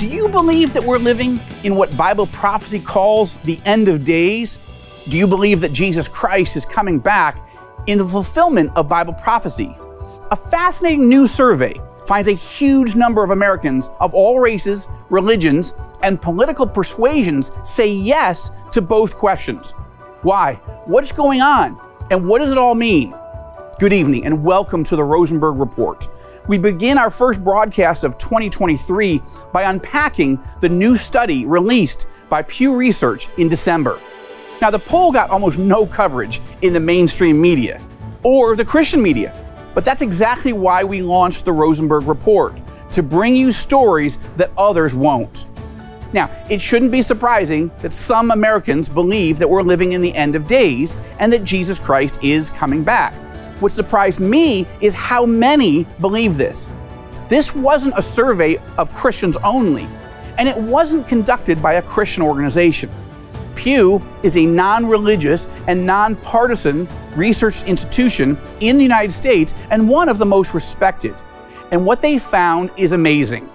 Do you believe that we're living in what Bible prophecy calls the end of days? Do you believe that Jesus Christ is coming back in the fulfillment of Bible prophecy? A fascinating new survey finds a huge number of Americans of all races, religions, and political persuasions say yes to both questions. Why? What's going on? And what does it all mean? Good evening and welcome to the Rosenberg Report. We begin our first broadcast of 2023 by unpacking the new study released by Pew Research in December. Now, the poll got almost no coverage in the mainstream media or the Christian media, but that's exactly why we launched the Rosenberg Report to bring you stories that others won't. Now, it shouldn't be surprising that some Americans believe that we're living in the end of days and that Jesus Christ is coming back. What surprised me is how many believe this. This wasn't a survey of Christians only, and it wasn't conducted by a Christian organization. Pew is a non religious and non-partisan research institution in the United States and one of the most respected. And what they found is amazing.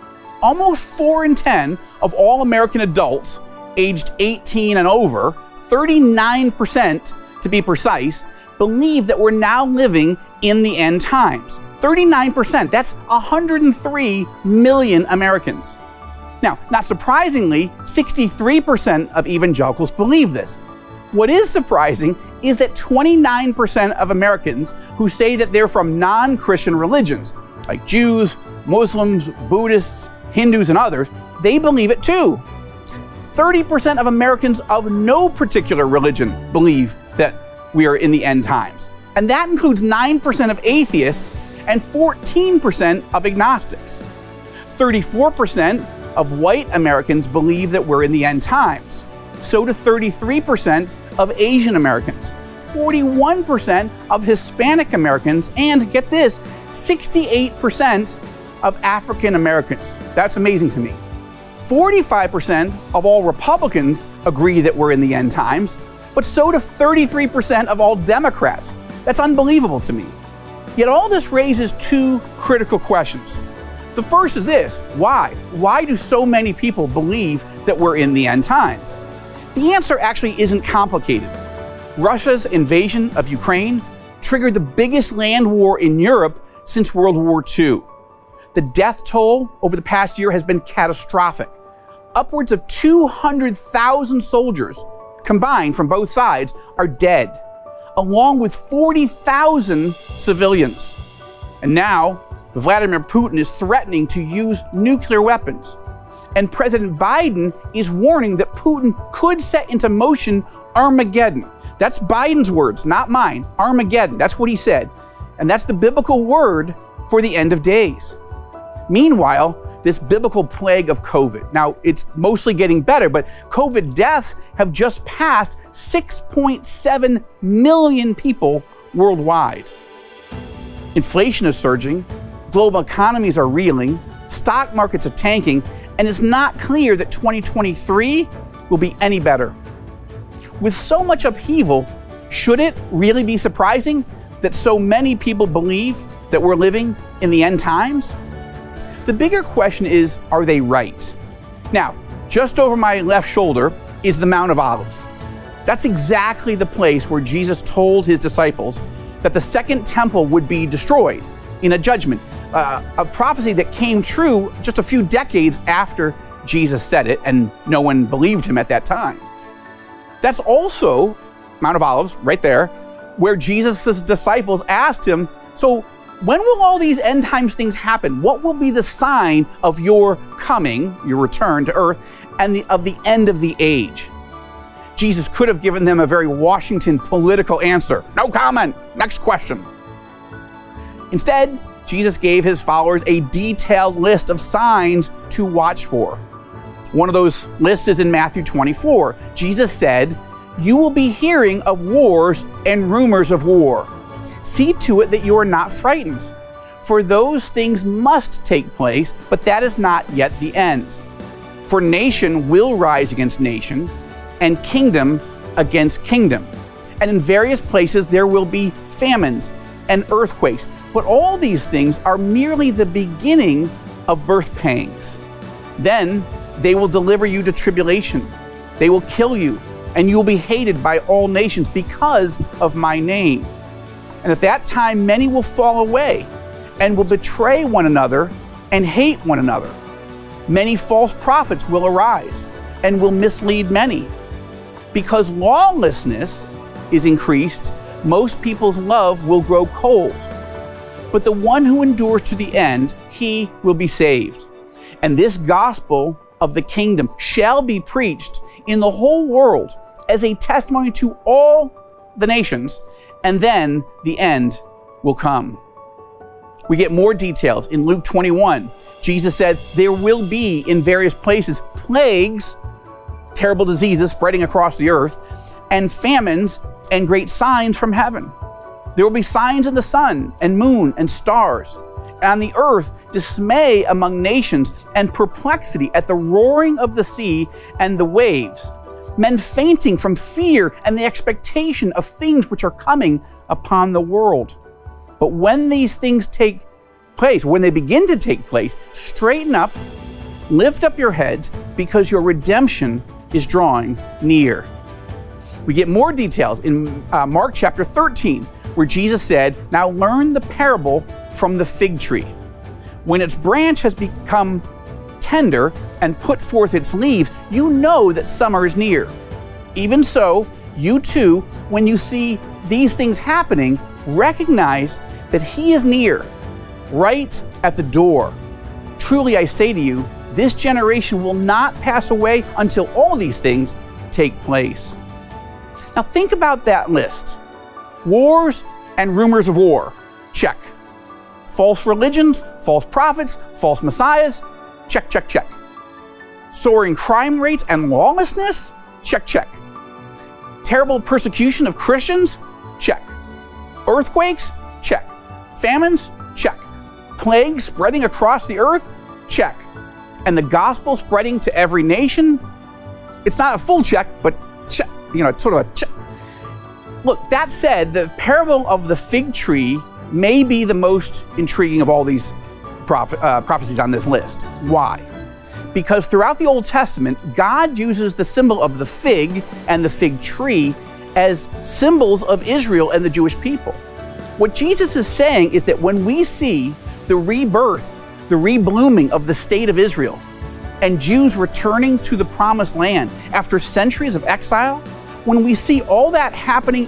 Almost 4 in 10 of all American adults aged 18 and over, 39% to be precise, believe that we're now living in the end times. 39%, that's 103 million Americans. Now, not surprisingly, 63% of evangelicals believe this. What is surprising is that 29% of Americans who say that they're from non Christian religions, like Jews, Muslims, Buddhists, Hindus, and others, they believe it too. 30% of Americans of no particular religion believe that we are in the end times. And that includes 9% of atheists and 14% of agnostics. 34% of white Americans believe that we're in the end times. So do 33% of Asian Americans, 41% of Hispanic Americans, and get this, 68% of African Americans. That's amazing to me. 45% of all Republicans agree that we're in the end times, but so do 33% of all Democrats. That's unbelievable to me. Yet all this raises two critical questions. The first is this why? Why do so many people believe that we're in the end times? The answer actually isn't complicated. Russia's invasion of Ukraine triggered the biggest land war in Europe since World War II. The death toll over the past year has been catastrophic. Upwards of 200,000 soldiers combined from both sides are dead, along with 40,000 civilians. And now, Vladimir Putin is threatening to use nuclear weapons. And President Biden is warning that Putin could set into motion Armageddon. That's Biden's words, not mine. Armageddon. That's what he said. And that's the biblical word for the end of days. Meanwhile, this biblical plague of COVID. Now, it's mostly getting better, but COVID deaths have just passed 6.7 million people worldwide. Inflation is surging, global economies are reeling, stock markets are tanking, and it's not clear that 2023 will be any better. With so much upheaval, should it really be surprising that so many people believe that we're living in the end times? The bigger question is are they right? Now, just over my left shoulder is the Mount of Olives. That's exactly the place where Jesus told his disciples that the second temple would be destroyed in a judgment, uh, a prophecy that came true just a few decades after Jesus said it, and no one believed him at that time. That's also Mount of Olives, right there, where Jesus' disciples asked him, So, when will all these end times things happen? What will be the sign of your coming, your return to earth, and the, of the end of the age? Jesus could have given them a very Washington political answer. No comment. Next question. Instead, Jesus gave his followers a detailed list of signs to watch for. One of those lists is in Matthew 24. Jesus said, You will be hearing of wars and rumors of war. See to it that you are not frightened. For those things must take place, but that is not yet the end. For nation will rise against nation, and kingdom against kingdom. And in various places there will be famines and earthquakes. But all these things are merely the beginning of birth pangs. Then They will deliver you to tribulation. They will kill you, and you will be hated by all nations because of my name. And at that time, many will fall away and will betray one another and hate one another. Many false prophets will arise and will mislead many. Because lawlessness is increased, most people's love will grow cold. But the one who endures to the end, he will be saved. And this gospel of the kingdom shall be preached in the whole world as a testimony to all the nations, and then the end will come. We get more details in Luke 21. Jesus said, There will be in various places plagues, terrible diseases spreading across the earth, and famines and great signs from heaven. There will be signs in the sun and moon and stars, and on the earth dismay among nations and perplexity at the roaring of the sea and the waves, men fainting from fear and the expectation of things which are coming upon the world. But when these things take place, when they begin to take place, straighten up, lift up your heads, because your redemption is drawing near. We get more details in uh, Mark chapter 13, where Jesus said, Now learn the parable from the fig tree. When its branch has become tender and put forth its leaves, you know that summer is near. Even so, you too, when you see these things happening, recognize that He is near, right at the door. Truly, I say to you, this generation will not pass away until all these things take place. Now, think about that list wars and rumors of war. Check. False religions, false prophets, false messiahs. Check, check, check. Soaring crime rates and lawlessness? Check, check. Terrible persecution of Christians? Check. Earthquakes? Check. Famines? Check. Plague spreading across the earth? Check. And the gospel spreading to every nation? It's not a full check, but check, you know, sort of a check. Look, that said, the parable of the fig tree may be the most intriguing of all these prophe- uh, prophecies on this list. Why? Because throughout the Old Testament, God uses the symbol of the fig and the fig tree as symbols of Israel and the Jewish people. What Jesus is saying is that when we see the rebirth, the reblooming of the state of Israel, and Jews returning to the promised land after centuries of exile, when we see all that happening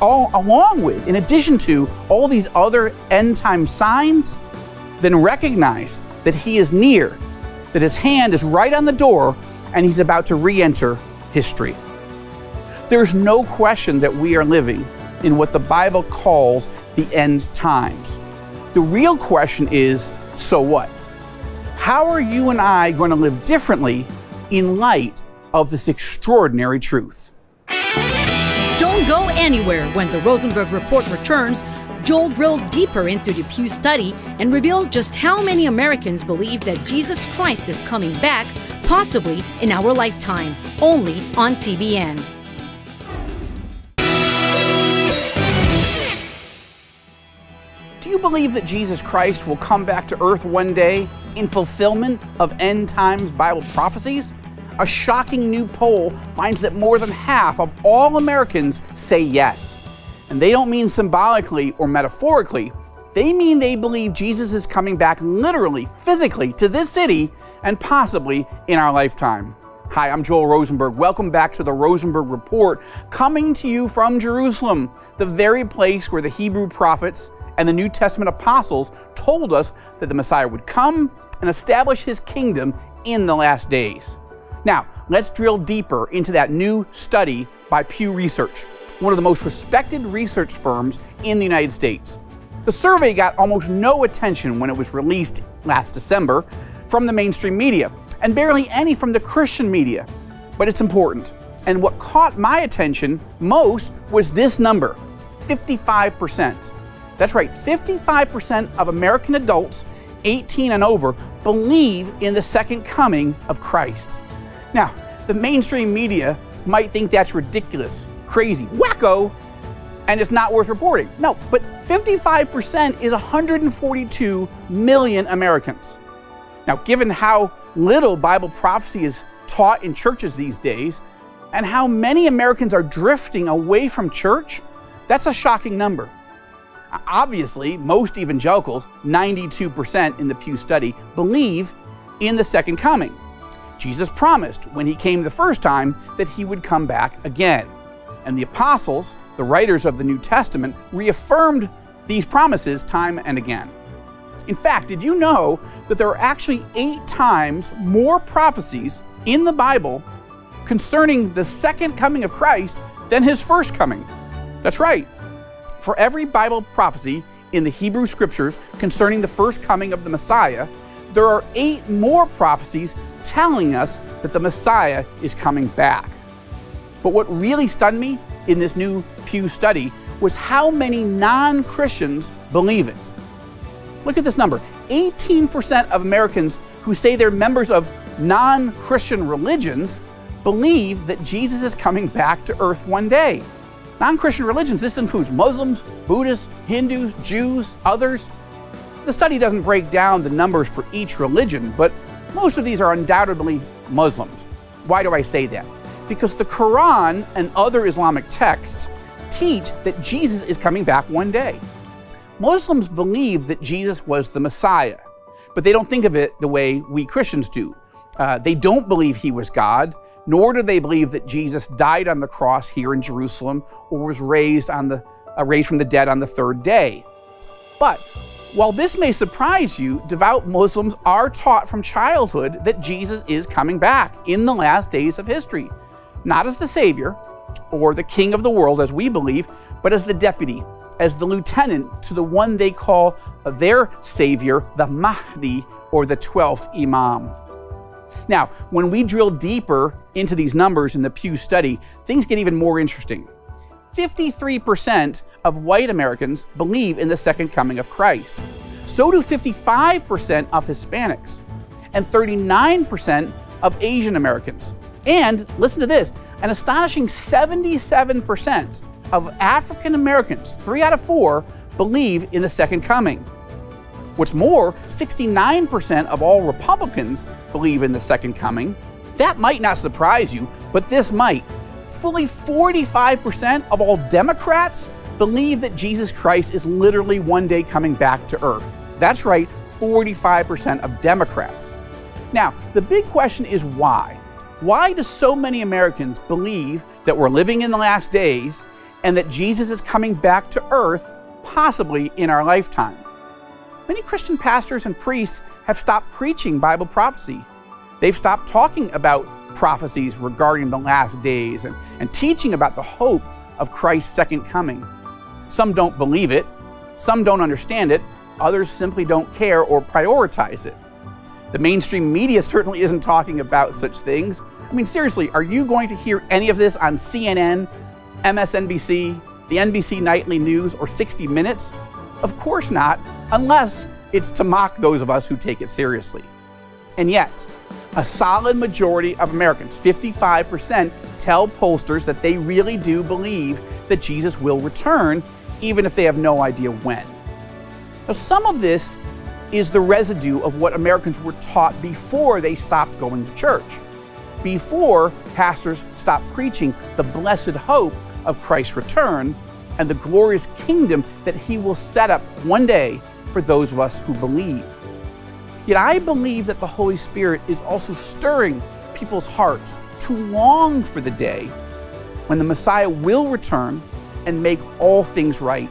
all along with, in addition to all these other end time signs, then recognize that He is near, that His hand is right on the door, and He's about to re enter history. There's no question that we are living in what the Bible calls the end times. The real question is so what? How are you and I going to live differently in light of this extraordinary truth? Don't go anywhere when the Rosenberg Report returns. Joel drills deeper into the Pew study and reveals just how many Americans believe that Jesus Christ is coming back, possibly in our lifetime, only on TBN. Do you believe that Jesus Christ will come back to earth one day in fulfillment of end times Bible prophecies? A shocking new poll finds that more than half of all Americans say yes. And they don't mean symbolically or metaphorically, they mean they believe Jesus is coming back literally, physically to this city and possibly in our lifetime. Hi, I'm Joel Rosenberg. Welcome back to the Rosenberg Report, coming to you from Jerusalem, the very place where the Hebrew prophets and the New Testament apostles told us that the Messiah would come and establish his kingdom in the last days. Now, let's drill deeper into that new study by Pew Research, one of the most respected research firms in the United States. The survey got almost no attention when it was released last December from the mainstream media, and barely any from the Christian media. But it's important. And what caught my attention most was this number 55%. That's right, 55% of American adults 18 and over believe in the second coming of Christ. Now, the mainstream media might think that's ridiculous, crazy, wacko, and it's not worth reporting. No, but 55% is 142 million Americans. Now, given how little Bible prophecy is taught in churches these days, and how many Americans are drifting away from church, that's a shocking number. Obviously, most evangelicals, 92% in the Pew study, believe in the second coming. Jesus promised when he came the first time that he would come back again. And the apostles, the writers of the New Testament, reaffirmed these promises time and again. In fact, did you know that there are actually eight times more prophecies in the Bible concerning the second coming of Christ than his first coming? That's right. For every Bible prophecy in the Hebrew Scriptures concerning the first coming of the Messiah, there are eight more prophecies telling us that the Messiah is coming back. But what really stunned me in this new Pew study was how many non Christians believe it. Look at this number 18% of Americans who say they're members of non Christian religions believe that Jesus is coming back to earth one day. Non Christian religions, this includes Muslims, Buddhists, Hindus, Jews, others. The study doesn't break down the numbers for each religion, but most of these are undoubtedly Muslims. Why do I say that? Because the Quran and other Islamic texts teach that Jesus is coming back one day. Muslims believe that Jesus was the Messiah, but they don't think of it the way we Christians do. Uh, they don't believe he was God, nor do they believe that Jesus died on the cross here in Jerusalem or was raised on the uh, raised from the dead on the third day. But while this may surprise you, devout Muslims are taught from childhood that Jesus is coming back in the last days of history, not as the Savior or the King of the world as we believe, but as the deputy, as the lieutenant to the one they call their Savior, the Mahdi or the 12th Imam. Now, when we drill deeper into these numbers in the Pew study, things get even more interesting. 53% of white Americans believe in the second coming of Christ. So do 55% of Hispanics and 39% of Asian Americans. And listen to this an astonishing 77% of African Americans, three out of four, believe in the second coming. What's more, 69% of all Republicans believe in the second coming. That might not surprise you, but this might fully 45% of all Democrats believe that Jesus Christ is literally one day coming back to earth. That's right, 45% of Democrats. Now, the big question is why? Why do so many Americans believe that we're living in the last days and that Jesus is coming back to earth, possibly in our lifetime? Many Christian pastors and priests have stopped preaching Bible prophecy. They've stopped talking about prophecies regarding the last days and, and teaching about the hope of Christ's second coming. Some don't believe it, some don't understand it, others simply don't care or prioritize it. The mainstream media certainly isn't talking about such things. I mean, seriously, are you going to hear any of this on CNN, MSNBC, the NBC Nightly News, or 60 Minutes? Of course not, unless it's to mock those of us who take it seriously. And yet, a solid majority of Americans, 55%, tell pollsters that they really do believe that Jesus will return, even if they have no idea when. Now, some of this is the residue of what Americans were taught before they stopped going to church, before pastors stop preaching the blessed hope of Christ's return and the glorious kingdom that he will set up one day for those of us who believe. Yet I believe that the Holy Spirit is also stirring people's hearts to long for the day when the Messiah will return and make all things right.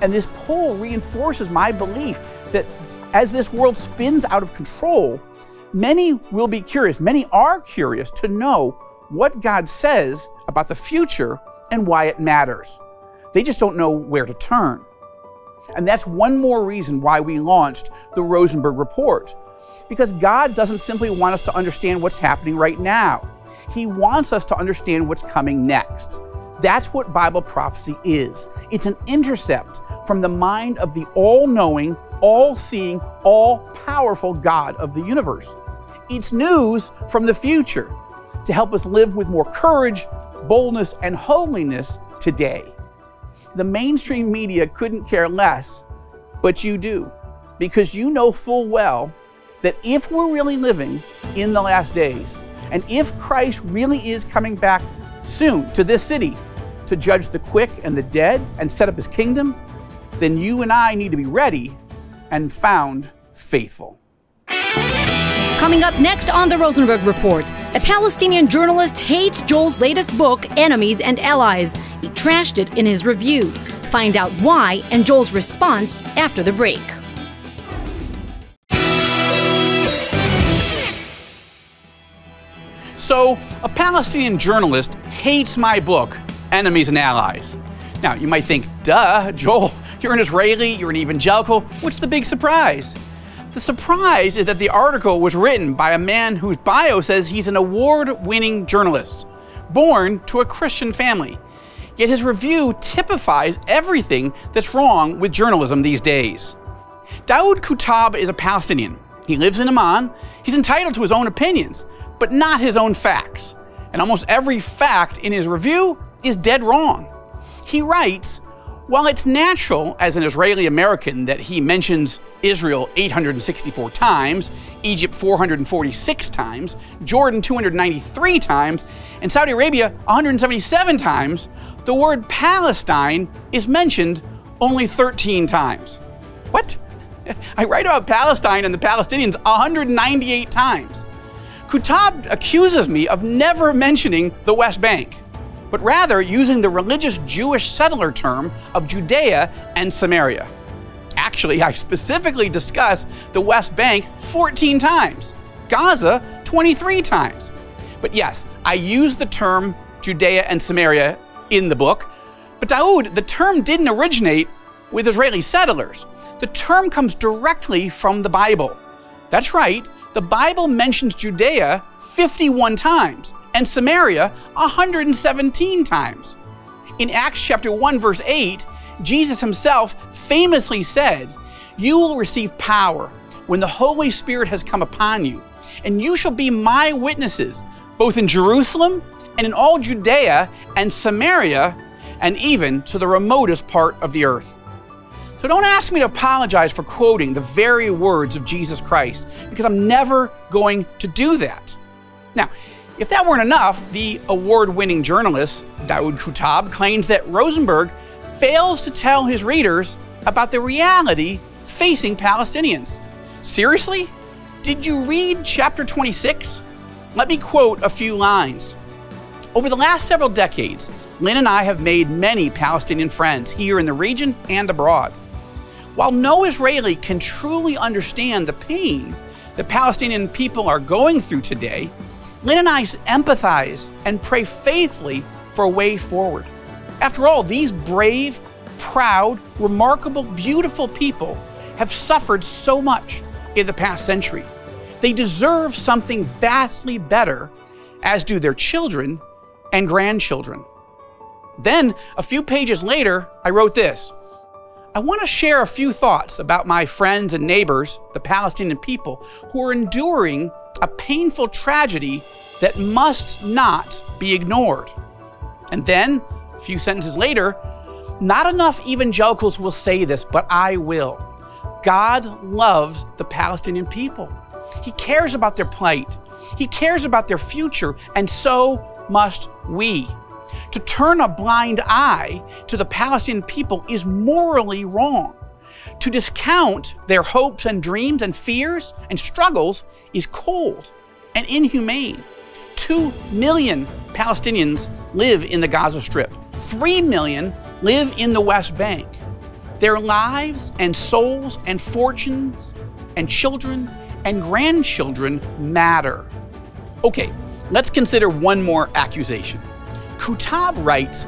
And this poll reinforces my belief that as this world spins out of control, many will be curious, many are curious to know what God says about the future and why it matters. They just don't know where to turn. And that's one more reason why we launched the Rosenberg Report. Because God doesn't simply want us to understand what's happening right now, He wants us to understand what's coming next. That's what Bible prophecy is it's an intercept from the mind of the all knowing, all seeing, all powerful God of the universe. It's news from the future to help us live with more courage, boldness, and holiness today. The mainstream media couldn't care less, but you do, because you know full well that if we're really living in the last days, and if Christ really is coming back soon to this city to judge the quick and the dead and set up his kingdom, then you and I need to be ready and found faithful. Coming up next on the Rosenberg Report, a Palestinian journalist hates Joel's latest book, Enemies and Allies. He trashed it in his review. Find out why and Joel's response after the break. So, a Palestinian journalist hates my book, Enemies and Allies. Now, you might think, duh, Joel, you're an Israeli, you're an evangelical. What's the big surprise? The surprise is that the article was written by a man whose bio says he's an award winning journalist, born to a Christian family. Yet his review typifies everything that's wrong with journalism these days. Daoud Kuttab is a Palestinian. He lives in Amman. He's entitled to his own opinions, but not his own facts. And almost every fact in his review is dead wrong. He writes while it's natural as an Israeli American that he mentions Israel 864 times, Egypt 446 times, Jordan 293 times, and Saudi Arabia 177 times, the word Palestine is mentioned only 13 times. What? I write about Palestine and the Palestinians 198 times. Kuttab accuses me of never mentioning the West Bank but rather using the religious Jewish settler term of Judea and Samaria. Actually, I specifically discuss the West Bank 14 times, Gaza 23 times. But yes, I use the term Judea and Samaria in the book. But Daoud, the term didn't originate with Israeli settlers. The term comes directly from the Bible. That's right, the Bible mentions Judea 51 times, and Samaria 117 times. In Acts chapter 1 verse 8, Jesus himself famously said, "You will receive power when the Holy Spirit has come upon you, and you shall be my witnesses both in Jerusalem and in all Judea and Samaria and even to the remotest part of the earth." So don't ask me to apologize for quoting the very words of Jesus Christ because I'm never going to do that. Now, if that weren't enough, the award winning journalist Daoud Kuttab claims that Rosenberg fails to tell his readers about the reality facing Palestinians. Seriously? Did you read chapter 26? Let me quote a few lines. Over the last several decades, Lynn and I have made many Palestinian friends here in the region and abroad. While no Israeli can truly understand the pain the Palestinian people are going through today, Lynn and I empathize and pray faithfully for a way forward. After all, these brave, proud, remarkable, beautiful people have suffered so much in the past century. They deserve something vastly better, as do their children and grandchildren. Then, a few pages later, I wrote this I want to share a few thoughts about my friends and neighbors, the Palestinian people, who are enduring a painful tragedy that must not be ignored. And then, a few sentences later, not enough evangelicals will say this, but I will. God loves the Palestinian people. He cares about their plight, He cares about their future, and so must we. To turn a blind eye to the Palestinian people is morally wrong. To discount their hopes and dreams and fears and struggles is cold and inhumane. Two million Palestinians live in the Gaza Strip, three million live in the West Bank. Their lives and souls and fortunes and children and grandchildren matter. Okay, let's consider one more accusation. Kuttab writes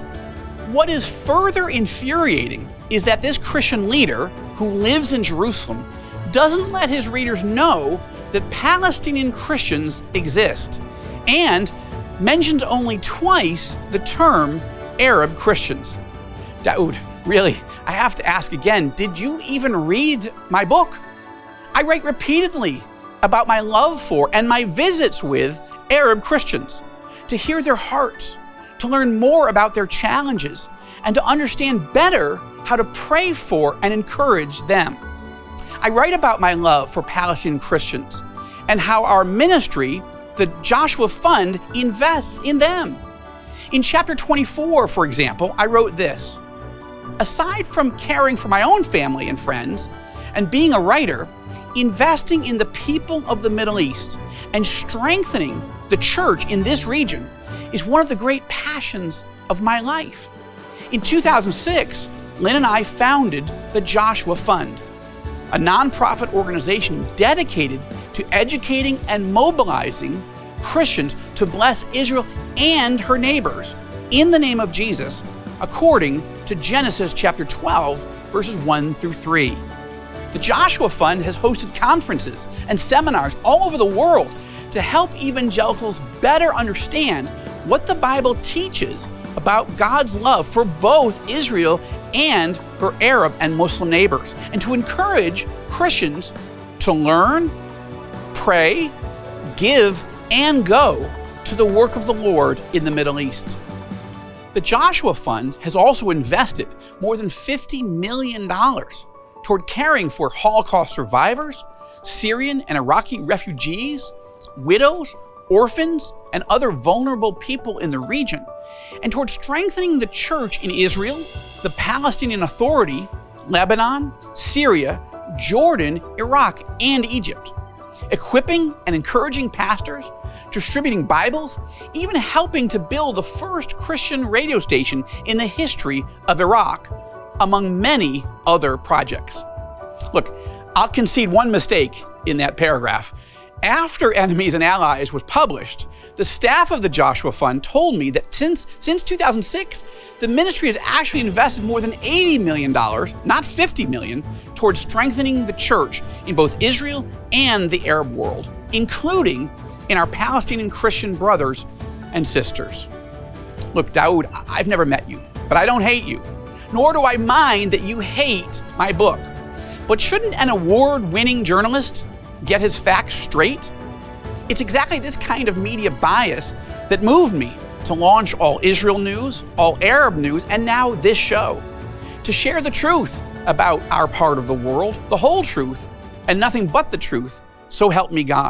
What is further infuriating is that this Christian leader who lives in Jerusalem doesn't let his readers know that Palestinian Christians exist and mentions only twice the term Arab Christians. Daoud, really, I have to ask again did you even read my book? I write repeatedly about my love for and my visits with Arab Christians to hear their hearts, to learn more about their challenges, and to understand better how to pray for and encourage them. I write about my love for Palestinian Christians and how our ministry, the Joshua Fund, invests in them. In chapter 24, for example, I wrote this Aside from caring for my own family and friends and being a writer, investing in the people of the Middle East and strengthening the church in this region is one of the great passions of my life. In 2006, Lynn and I founded the Joshua Fund, a nonprofit organization dedicated to educating and mobilizing Christians to bless Israel and her neighbors in the name of Jesus, according to Genesis chapter 12, verses 1 through 3. The Joshua Fund has hosted conferences and seminars all over the world to help evangelicals better understand what the Bible teaches about God's love for both Israel and her Arab and Muslim neighbors, and to encourage Christians to learn, pray, give, and go to the work of the Lord in the Middle East. The Joshua Fund has also invested more than $50 million toward caring for Holocaust survivors, Syrian and Iraqi refugees, widows, orphans, and other vulnerable people in the region, and toward strengthening the church in Israel, the Palestinian Authority, Lebanon, Syria, Jordan, Iraq, and Egypt, equipping and encouraging pastors, distributing Bibles, even helping to build the first Christian radio station in the history of Iraq, among many other projects. Look, I'll concede one mistake in that paragraph. After Enemies and Allies was published, the staff of the Joshua Fund told me that since, since 2006, the ministry has actually invested more than $80 million, not 50 million, towards strengthening the church in both Israel and the Arab world, including in our Palestinian Christian brothers and sisters. Look, Daoud, I've never met you, but I don't hate you, nor do I mind that you hate my book. But shouldn't an award winning journalist get his facts straight? It's exactly this kind of media bias that moved me to launch All Israel News, All Arab News, and now this show. To share the truth about our part of the world, the whole truth, and nothing but the truth, so help me God.